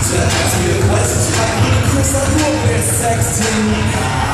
to ask me questions, question. I need a Chris, I wrote this sex to me.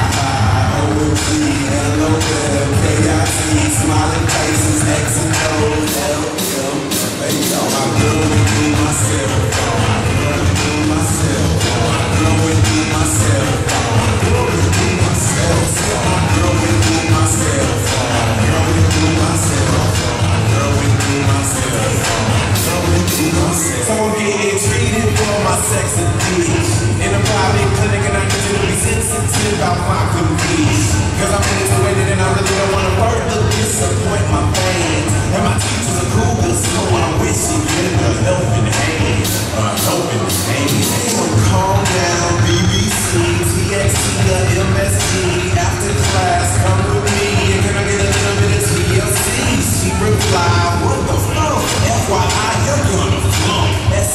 about sex and peace. In a private clinic and I need you to be sensitive about my convenience. Cause I'm integrated and I really don't wanna further disappoint my fans. And my teachers are cool, but so I'm wish you could a helping hands. Uh, helping hands. So calm down, BBC, TXT, or MSG.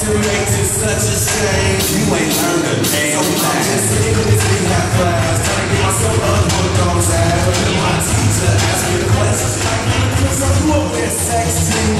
Isolated, such a shame. You ain't learned a damn so thing. I'm just sitting in this class, trying to get myself up on those ass. My teacher asked me the question, like, so who up there sexy?